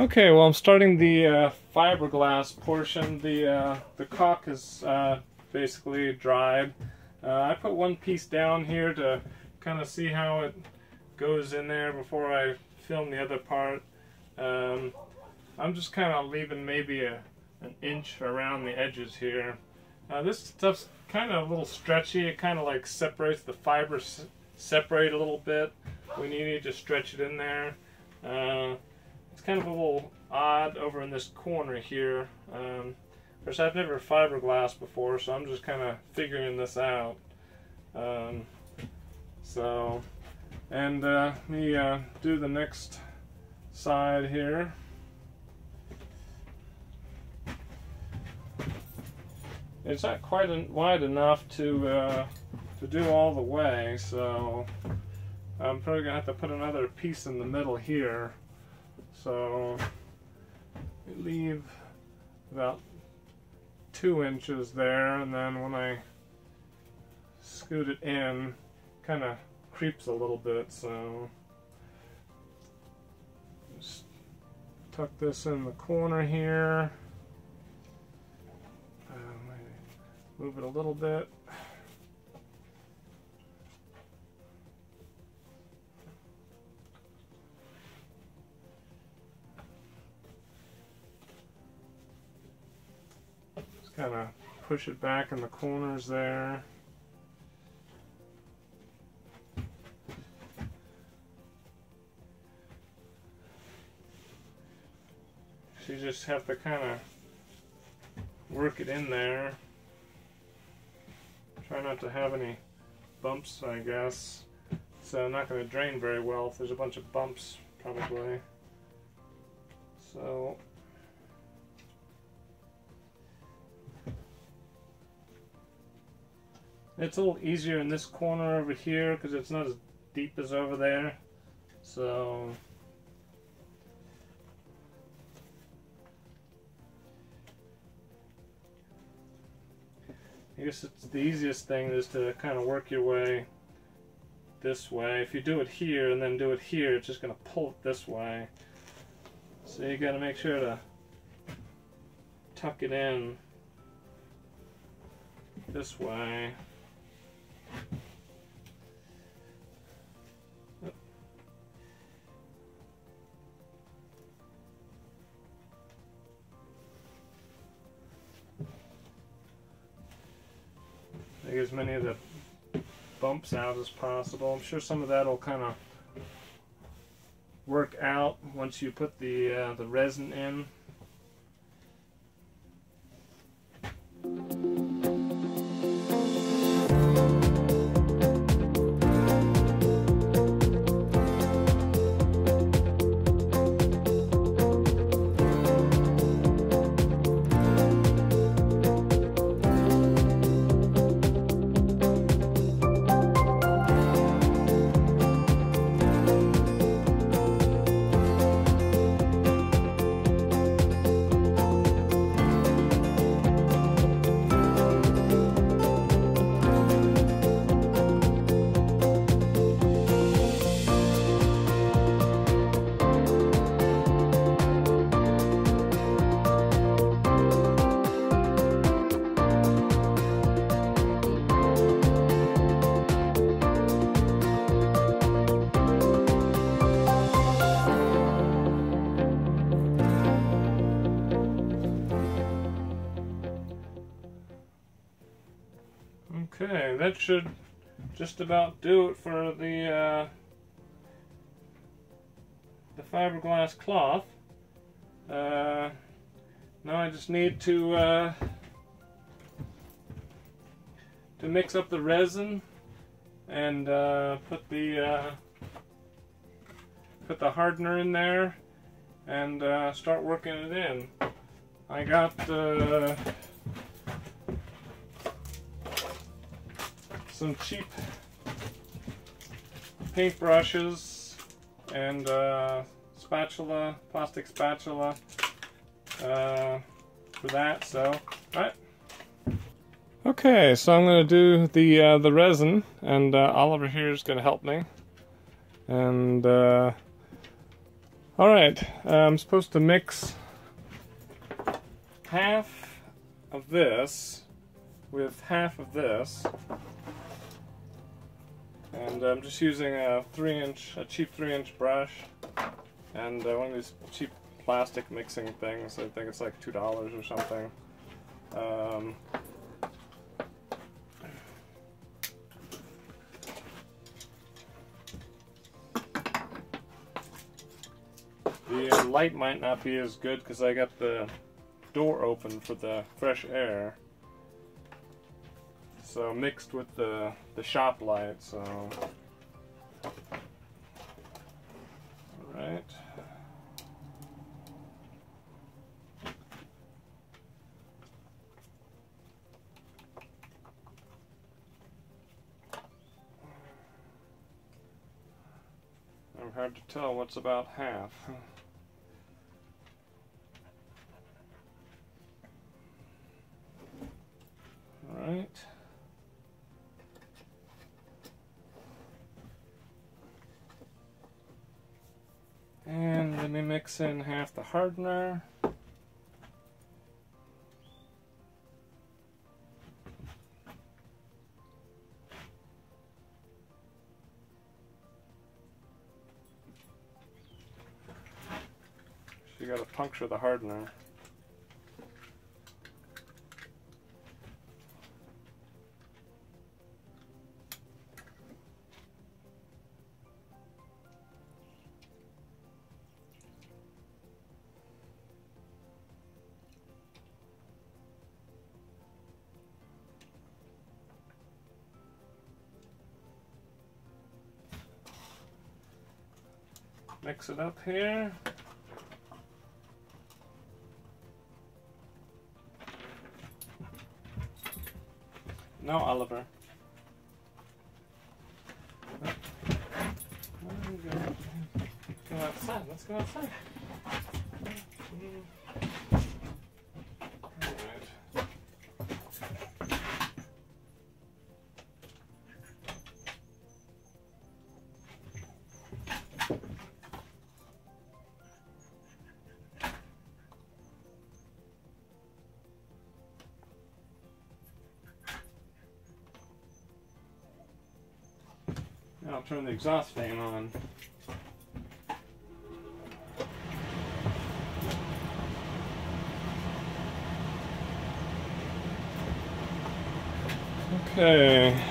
Okay, well I'm starting the uh, fiberglass portion. The uh, the caulk is uh, basically dried. Uh, I put one piece down here to kind of see how it goes in there before I film the other part. Um, I'm just kind of leaving maybe a, an inch around the edges here. Uh, this stuff's kind of a little stretchy. It kind of like separates the fibers separate a little bit when you need to stretch it in there. It's kind of a little odd over in this corner here. Um, of course, I've never fiberglass before, so I'm just kind of figuring this out. Um, so, and uh, let me uh, do the next side here. It's not quite wide enough to uh, to do all the way, so I'm probably gonna have to put another piece in the middle here. So leave about two inches there, and then when I scoot it in, kind of creeps a little bit, so just tuck this in the corner here. Um, move it a little bit. Kind of push it back in the corners there. So you just have to kind of work it in there. Try not to have any bumps, I guess. So I'm not going to drain very well if there's a bunch of bumps, probably. So It's a little easier in this corner over here because it's not as deep as over there. So I guess it's the easiest thing is to kind of work your way this way. If you do it here and then do it here, it's just going to pull it this way. So you got to make sure to tuck it in this way. As many of the bumps out as possible. I'm sure some of that will kind of work out once you put the uh, the resin in. That should just about do it for the uh, the fiberglass cloth. Uh, now I just need to uh, to mix up the resin and uh, put the uh, put the hardener in there and uh, start working it in. I got some cheap paintbrushes and uh, spatula, plastic spatula uh, for that. So, alright. Okay, so I'm to do the uh, the resin, and uh, Oliver here is to help me. And uh, All right, I'm supposed to mix half of this with half of this. And I'm just using a three inch, a cheap three inch brush and uh, one of these cheap plastic mixing things. I think it's like two dollars or something. Um, the light might not be as good because I got the door open for the fresh air. So mixed with the the shop light, so Alright. I'm hard to tell what's about half. In half the hardener. You gotta puncture the hardener. Mix it up here. No, Oliver. Go outside. Let's go outside. Alright. I'll turn the exhaust fan on. Okay.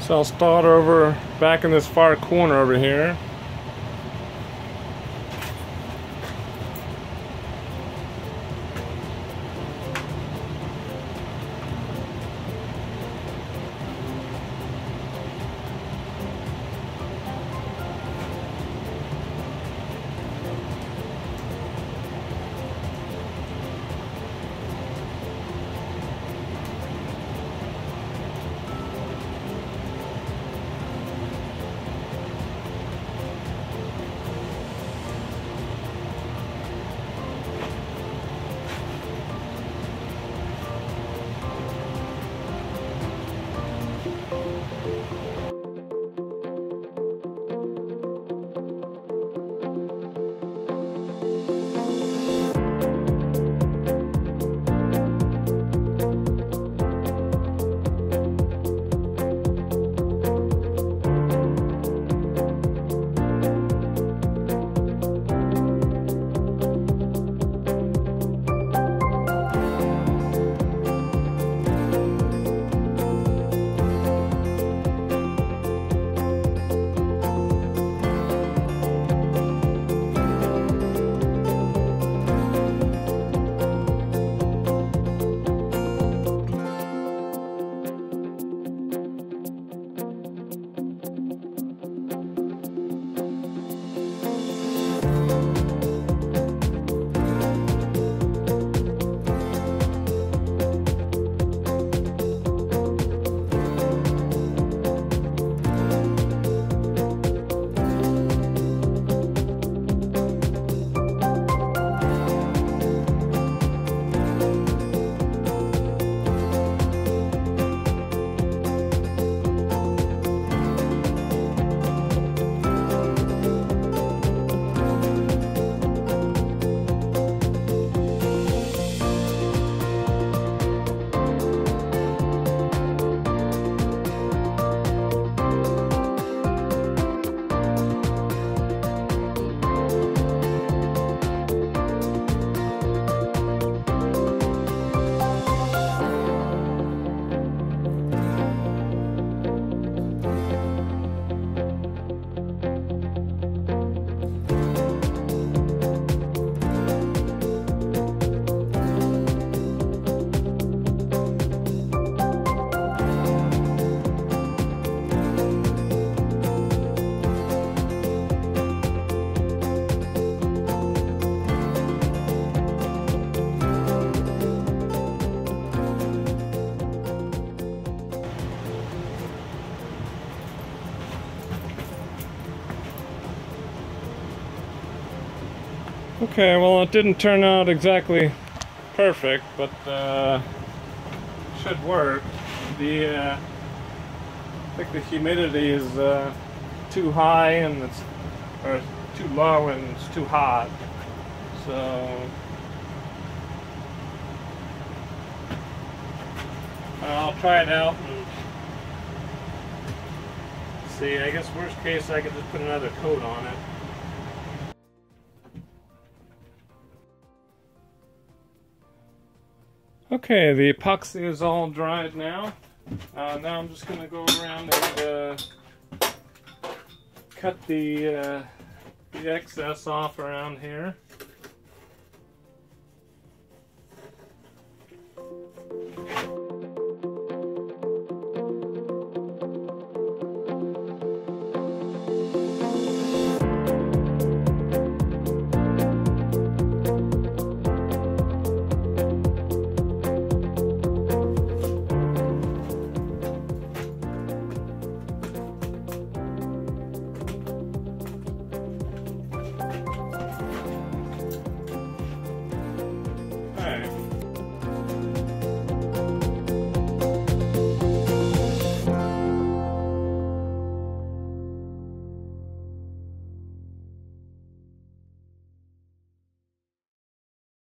So I'll start over back in this far corner over here. Okay, well it didn't turn out exactly perfect, but uh, should work. The uh, I think the humidity is uh, too high and it's or too low and it's too hot. So I'll try it out and see. I guess worst case I could just put another coat on it. Okay, the epoxy is all dried now. Uh, now I'm just going to go around and uh, cut the, uh, the excess off around here.